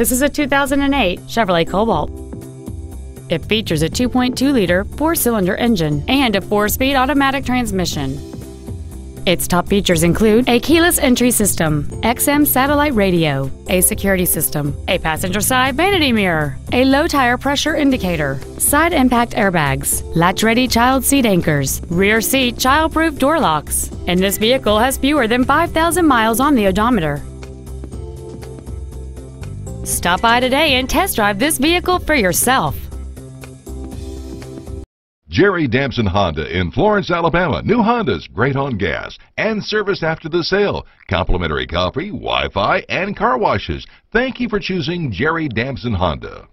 This is a 2008 Chevrolet Cobalt. It features a 2.2-liter four-cylinder engine and a four-speed automatic transmission. Its top features include a keyless entry system, XM satellite radio, a security system, a passenger side vanity mirror, a low tire pressure indicator, side impact airbags, latch-ready child seat anchors, rear seat child-proof door locks, and this vehicle has fewer than 5,000 miles on the odometer. Stop by today and test drive this vehicle for yourself. Jerry Damson Honda in Florence, Alabama. New Hondas, great on gas and service after the sale. Complimentary coffee, Wi-Fi, and car washes. Thank you for choosing Jerry Damson Honda.